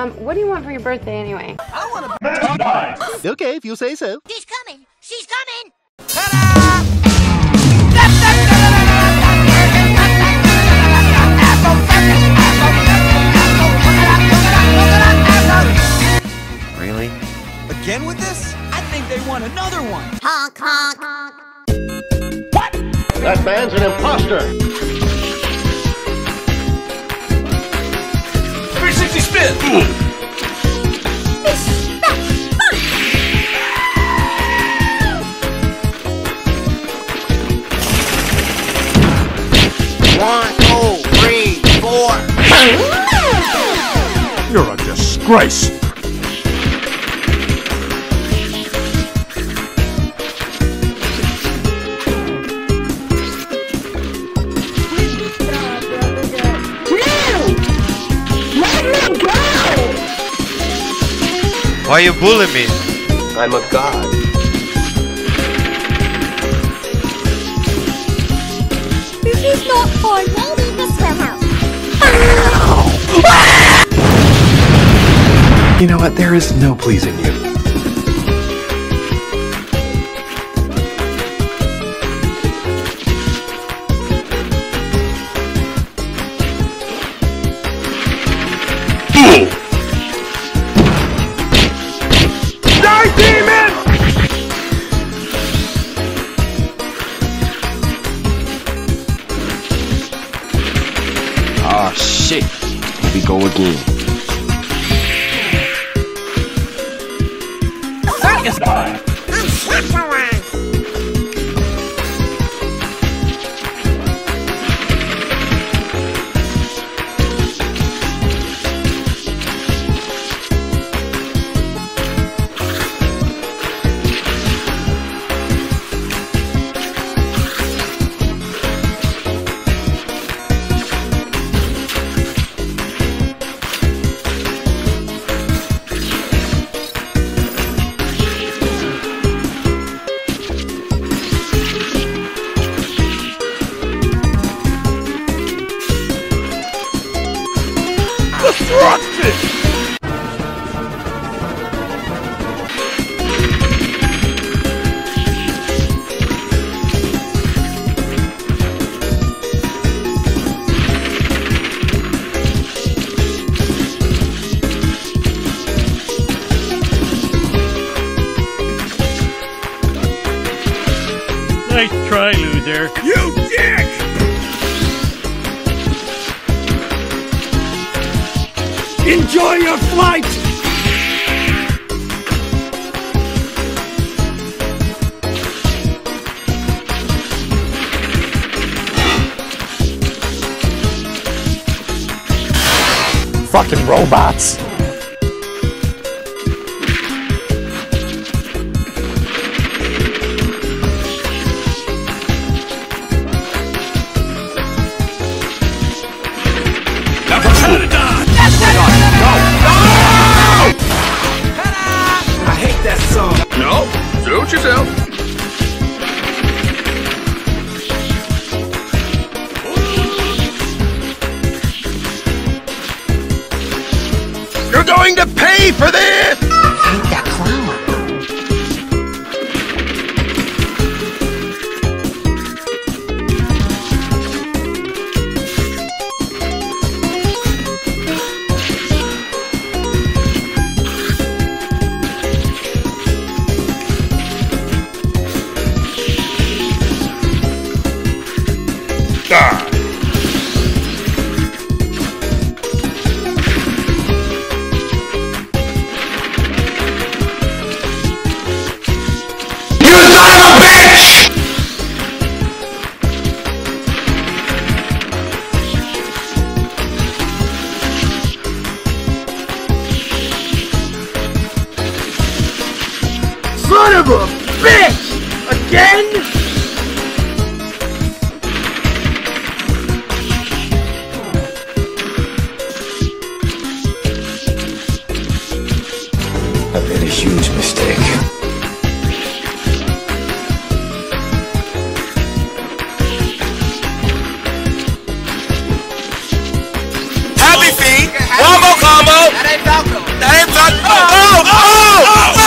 Um, what do you want for your birthday anyway? I want a nice. Okay, if you say so. She's coming! She's coming! Really? Again with this? I think they want another one. Honk honk! That man's an imposter. 360! One, two, three, four. You're a disgrace. Why you bullying me? I'm a god. This is not for Lady the Swimmer. You know what? There is no pleasing you. Oh shit. Here we go again. Nice try, loser. You dick! Enjoy your flight! Fucking robots! Suit yourself. You're going to pay for this! of a bitch! Again? I made a huge mistake. Combo. That ain't Falco. That ain't Falco. Oh, oh, oh, oh!